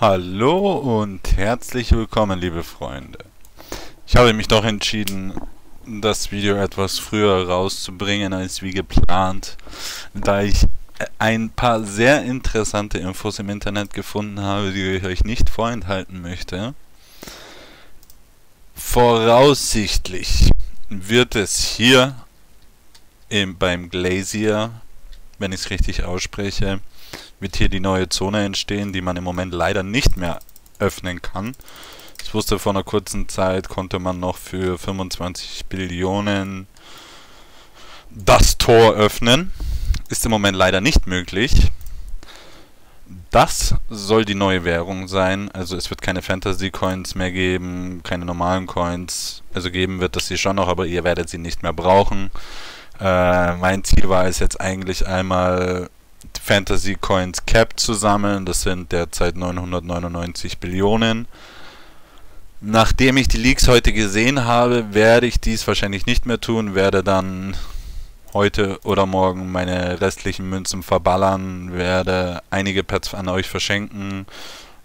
Hallo und herzlich willkommen, liebe Freunde. Ich habe mich doch entschieden, das Video etwas früher rauszubringen als wie geplant, da ich ein paar sehr interessante Infos im Internet gefunden habe, die ich euch nicht vorenthalten möchte. Voraussichtlich wird es hier im, beim Glacier, wenn ich es richtig ausspreche, wird hier die neue Zone entstehen, die man im Moment leider nicht mehr öffnen kann. Ich wusste vor einer kurzen Zeit konnte man noch für 25 Billionen das Tor öffnen. Ist im Moment leider nicht möglich. Das soll die neue Währung sein. Also es wird keine Fantasy Coins mehr geben, keine normalen Coins. Also geben wird es sie schon noch, aber ihr werdet sie nicht mehr brauchen. Äh, mein Ziel war es jetzt eigentlich einmal Fantasy Coins Cap zu sammeln. Das sind derzeit 999 Billionen. Nachdem ich die Leaks heute gesehen habe, werde ich dies wahrscheinlich nicht mehr tun, werde dann heute oder morgen meine restlichen Münzen verballern, werde einige Pets an euch verschenken,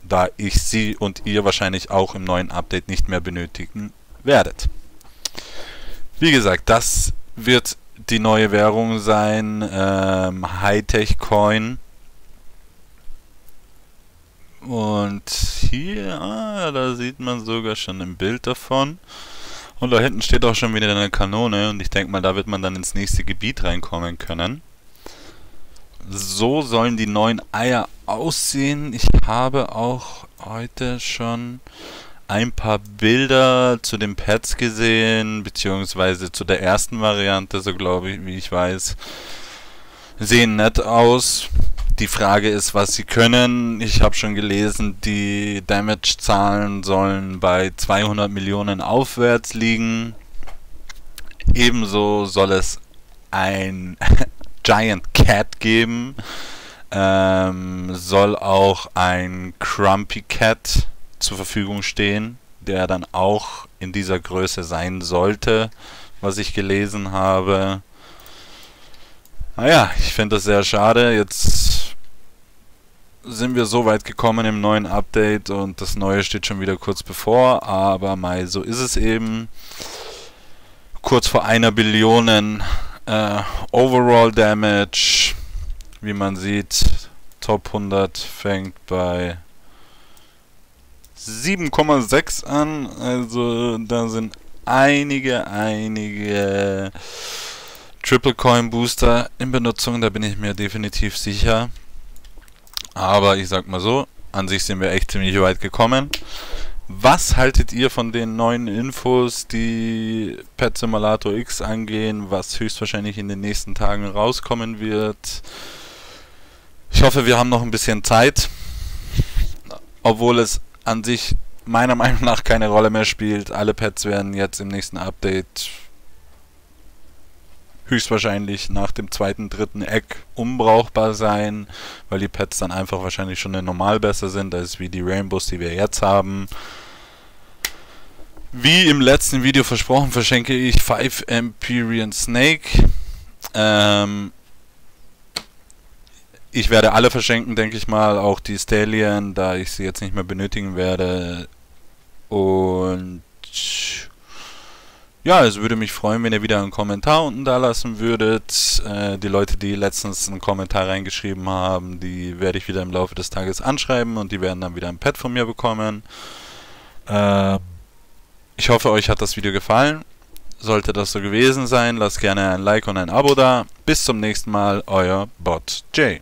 da ich sie und ihr wahrscheinlich auch im neuen Update nicht mehr benötigen werdet. Wie gesagt, das wird die neue Währung sein, ähm, Hightech Coin. Und hier, ah, da sieht man sogar schon ein Bild davon. Und da hinten steht auch schon wieder eine Kanone und ich denke mal, da wird man dann ins nächste Gebiet reinkommen können. So sollen die neuen Eier aussehen. Ich habe auch heute schon ein paar Bilder zu den Pads gesehen, beziehungsweise zu der ersten Variante, so glaube ich, wie ich weiß. Sehen nett aus. Die Frage ist, was sie können. Ich habe schon gelesen, die Damage-Zahlen sollen bei 200 Millionen aufwärts liegen. Ebenso soll es ein Giant Cat geben. Ähm, soll auch ein Crumpy Cat zur Verfügung stehen, der dann auch in dieser Größe sein sollte, was ich gelesen habe. Naja, ich finde das sehr schade. Jetzt sind wir so weit gekommen im neuen Update und das neue steht schon wieder kurz bevor, aber Mai, so ist es eben. Kurz vor einer Billion äh, Overall Damage, wie man sieht, Top 100 fängt bei 7,6 an. Also da sind einige, einige Triple Coin Booster in Benutzung. Da bin ich mir definitiv sicher. Aber ich sag mal so, an sich sind wir echt ziemlich weit gekommen. Was haltet ihr von den neuen Infos, die Pet Simulator X angehen, was höchstwahrscheinlich in den nächsten Tagen rauskommen wird? Ich hoffe, wir haben noch ein bisschen Zeit. Obwohl es an sich meiner Meinung nach keine Rolle mehr spielt. Alle Pads werden jetzt im nächsten Update höchstwahrscheinlich nach dem zweiten, dritten Eck unbrauchbar sein, weil die Pads dann einfach wahrscheinlich schon normal besser sind als wie die Rainbows, die wir jetzt haben. Wie im letzten Video versprochen, verschenke ich 5 Empyrean Snake. Ähm, ich werde alle verschenken, denke ich mal, auch die Stallion, da ich sie jetzt nicht mehr benötigen werde. Und ja, es würde mich freuen, wenn ihr wieder einen Kommentar unten da lassen würdet. Äh, die Leute, die letztens einen Kommentar reingeschrieben haben, die werde ich wieder im Laufe des Tages anschreiben und die werden dann wieder ein Pad von mir bekommen. Äh, ich hoffe, euch hat das Video gefallen. Sollte das so gewesen sein, lasst gerne ein Like und ein Abo da. Bis zum nächsten Mal, euer Bot J.